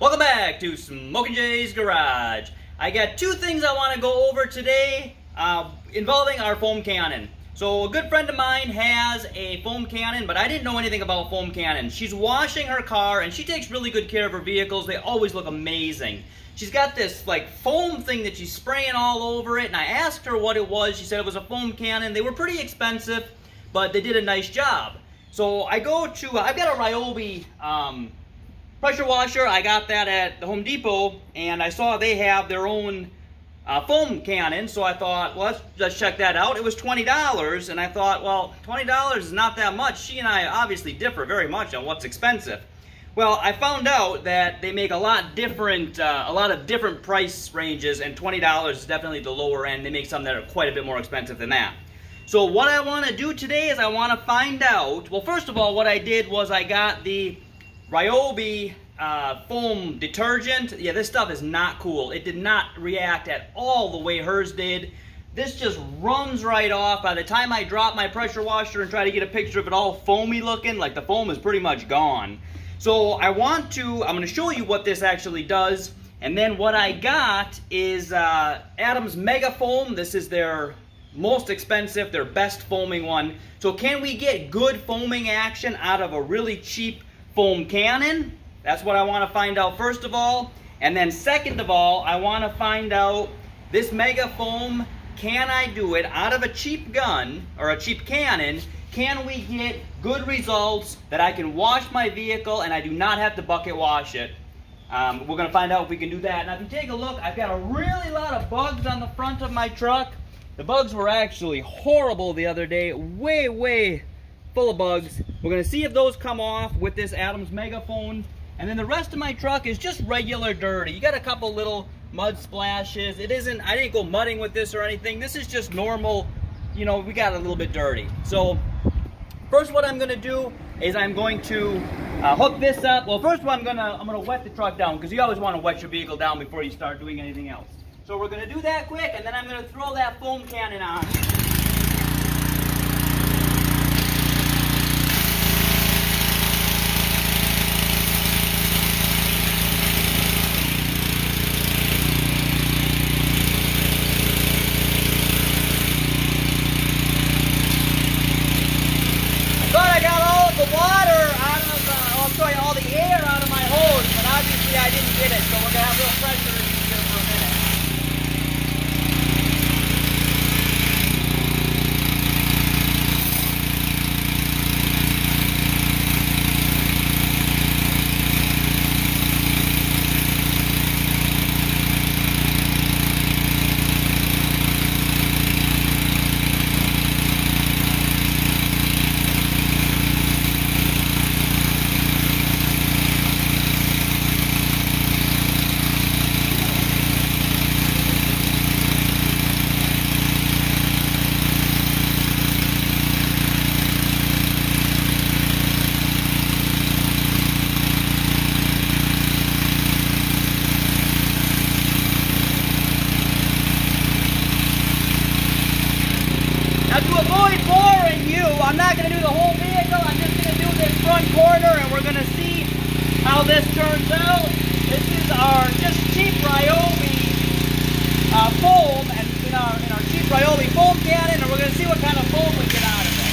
Welcome back to Smok'n Jay's Garage. I got two things I want to go over today uh, involving our foam cannon. So a good friend of mine has a foam cannon, but I didn't know anything about foam cannon. She's washing her car and she takes really good care of her vehicles. They always look amazing. She's got this like foam thing that she's spraying all over it and I asked her what it was. She said it was a foam cannon. They were pretty expensive, but they did a nice job. So I go to, I've got a Ryobi um, pressure washer. I got that at the Home Depot, and I saw they have their own uh, foam cannon, so I thought, well, let's just check that out. It was $20, and I thought, well, $20 is not that much. She and I obviously differ very much on what's expensive. Well, I found out that they make a lot different, uh, a lot of different price ranges, and $20 is definitely the lower end. They make some that are quite a bit more expensive than that. So what I want to do today is I want to find out, well, first of all, what I did was I got the Ryobi uh, foam detergent. Yeah, this stuff is not cool. It did not react at all the way hers did. This just runs right off. By the time I drop my pressure washer and try to get a picture of it all foamy looking, like the foam is pretty much gone. So I want to, I'm going to show you what this actually does. And then what I got is uh, Adams Mega Foam. This is their most expensive, their best foaming one. So can we get good foaming action out of a really cheap foam cannon? That's what I want to find out first of all. And then second of all, I want to find out this Mega Foam, can I do it out of a cheap gun or a cheap cannon? Can we get good results that I can wash my vehicle and I do not have to bucket wash it? Um, we're going to find out if we can do that. Now, if you take a look, I've got a really lot of bugs on the front of my truck. The bugs were actually horrible the other day, way, way full of bugs. We're gonna see if those come off with this Adams Mega Foam. And then the rest of my truck is just regular dirty. You got a couple little mud splashes. It isn't, I didn't go mudding with this or anything. This is just normal, you know, we got a little bit dirty. So first what I'm gonna do is I'm going to uh, hook this up. Well, first all, I'm gonna, I'm gonna wet the truck down because you always wanna wet your vehicle down before you start doing anything else. So we're to do that quick, and then I'm to throw that foam cannon on. How this turns out. This is our just cheap Ryobi uh, foam, and in our, in our cheap Ryobi foam cannon, and we're going to see what kind of foam we get out of it.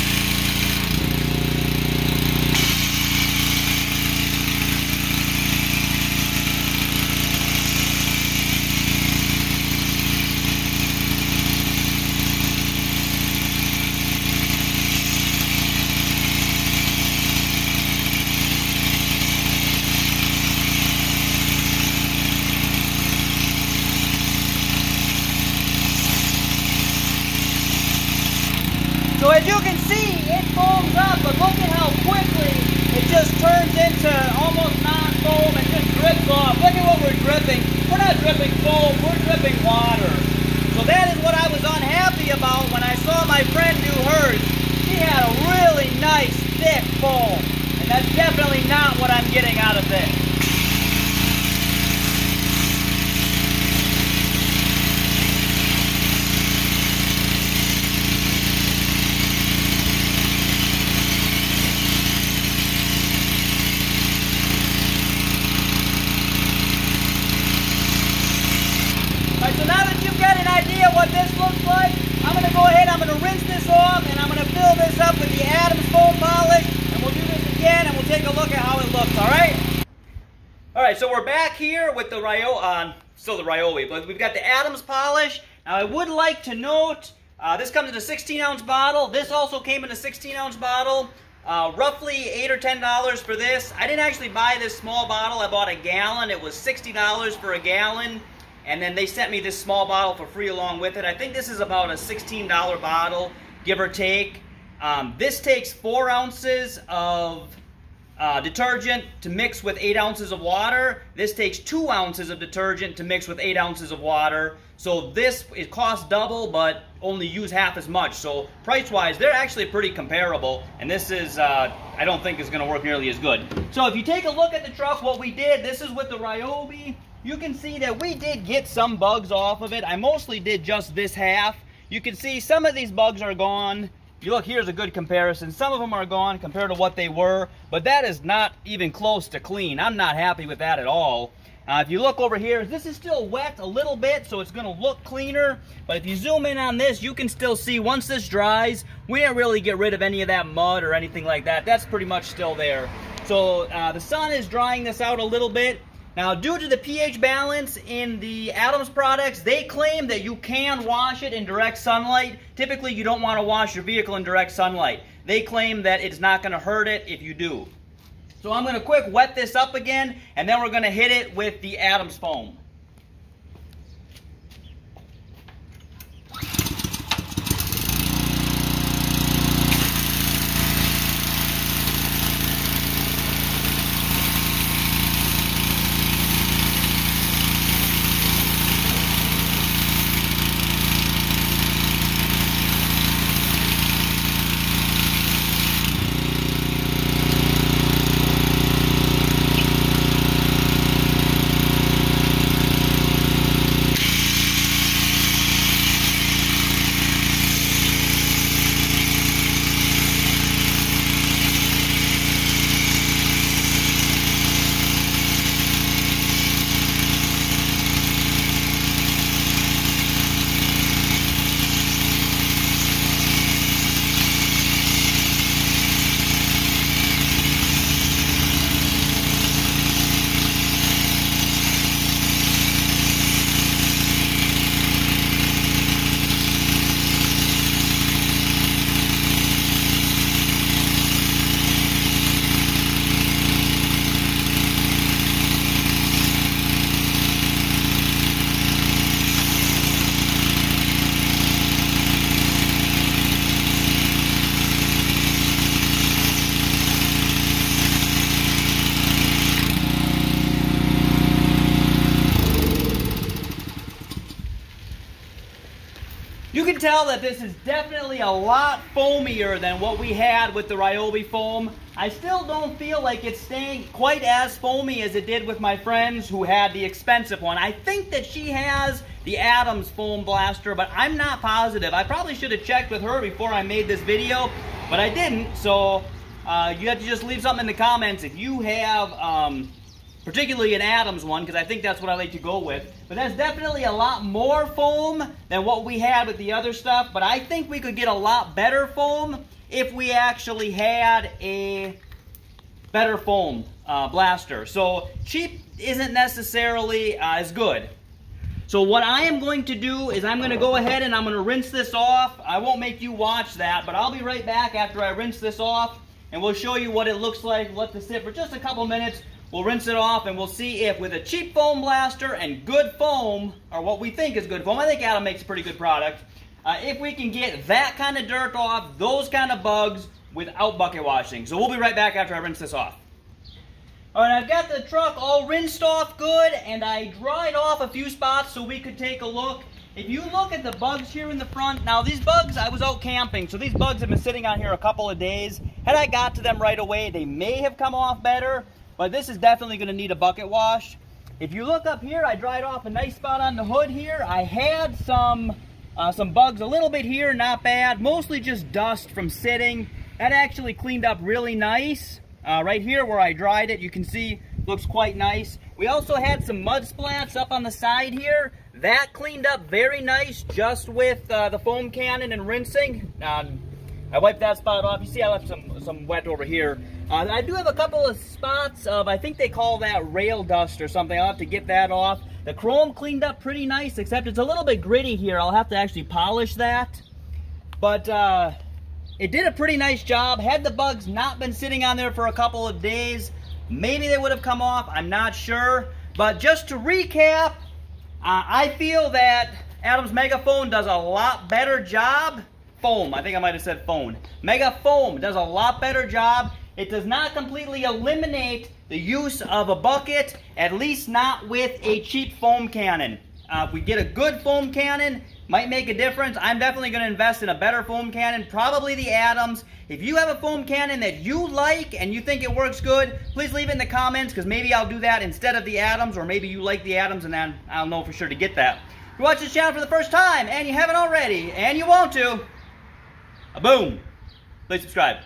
So as you can see, it foams up, but look at how quickly it just turns into almost non-foam and just drips off. Look at what we're dripping. We're not dripping foam, we're dripping water. So that is what I was unhappy about when I saw my friend do hers. She had a really nice thick foam, and that's definitely not what I'm getting out of this. so now that you've got an idea what this looks like, I'm going to go ahead, I'm going to rinse this off, and I'm going to fill this up with the Adams polish, and we'll do this again, and we'll take a look at how it looks, all right? All right, so we're back here with the Ryobi, uh, still the Ryobi, but we've got the Adams polish. Now, I would like to note, uh, this comes in a 16-ounce bottle. This also came in a 16-ounce bottle. Uh, roughly 8 or $10 for this. I didn't actually buy this small bottle. I bought a gallon. It was $60 for a gallon. And then they sent me this small bottle for free along with it. I think this is about a $16 bottle, give or take. Um, this takes 4 ounces of uh, detergent to mix with 8 ounces of water. This takes 2 ounces of detergent to mix with 8 ounces of water. So this, it costs double, but only use half as much. So price-wise, they're actually pretty comparable. And this is, uh, I don't think is going to work nearly as good. So if you take a look at the truck, what we did, this is with the Ryobi. You can see that we did get some bugs off of it. I mostly did just this half. You can see some of these bugs are gone. You look, here's a good comparison. Some of them are gone compared to what they were, but that is not even close to clean. I'm not happy with that at all. Uh, if you look over here, this is still wet a little bit, so it's going to look cleaner. But if you zoom in on this, you can still see once this dries, we didn't really get rid of any of that mud or anything like that. That's pretty much still there. So uh, the sun is drying this out a little bit. Now, due to the pH balance in the Adams products, they claim that you can wash it in direct sunlight. Typically, you don't want to wash your vehicle in direct sunlight. They claim that it's not going to hurt it if you do. So I'm going to quick wet this up again, and then we're going to hit it with the Adams foam. Tell that this is definitely a lot foamier than what we had with the Ryobi foam. I still don't feel like it's staying quite as foamy as it did with my friends who had the expensive one. I think that she has the Adams foam blaster, but I'm not positive. I probably should have checked with her before I made this video, but I didn't, so uh, you have to just leave something in the comments if you have um, particularly an Adams one, because I think that's what I like to go with. But that's definitely a lot more foam than what we had with the other stuff, but I think we could get a lot better foam if we actually had a better foam uh, blaster. So cheap isn't necessarily uh, as good. So what I am going to do is I'm going to go ahead and I'm going to rinse this off. I won't make you watch that, but I'll be right back after I rinse this off and we'll show you what it looks like. Let this sit for just a couple minutes We'll rinse it off and we'll see if with a cheap foam blaster and good foam, or what we think is good foam, I think Adam makes a pretty good product, uh, if we can get that kind of dirt off, those kind of bugs, without bucket washing. So we'll be right back after I rinse this off. Alright, I've got the truck all rinsed off good, and I dried off a few spots so we could take a look. If you look at the bugs here in the front, now these bugs, I was out camping, so these bugs have been sitting on here a couple of days. Had I got to them right away, they may have come off better, but this is definitely going to need a bucket wash. If you look up here, I dried off a nice spot on the hood here. I had some uh, some bugs a little bit here, not bad. Mostly just dust from sitting. That actually cleaned up really nice. Uh, right here where I dried it, you can see looks quite nice. We also had some mud splats up on the side here. That cleaned up very nice just with uh, the foam cannon and rinsing. Um, I wiped that spot off. You see I left some, some wet over here. Uh, I do have a couple of spots of, I think they call that rail dust or something. I'll have to get that off. The chrome cleaned up pretty nice, except it's a little bit gritty here. I'll have to actually polish that. But uh, it did a pretty nice job. Had the bugs not been sitting on there for a couple of days, maybe they would have come off. I'm not sure. But just to recap, uh, I feel that Adams Megaphone does a lot better job foam. I think I might have said phone. Mega Foam does a lot better job. It does not completely eliminate the use of a bucket, at least not with a cheap foam cannon. Uh, if we get a good foam cannon, might make a difference. I'm definitely going to invest in a better foam cannon, probably the Adams. If you have a foam cannon that you like and you think it works good, please leave it in the comments because maybe I'll do that instead of the Adams or maybe you like the Adams and then I'll know for sure to get that. If you watch this channel for the first time and you haven't already and you want to, a boom. Please subscribe.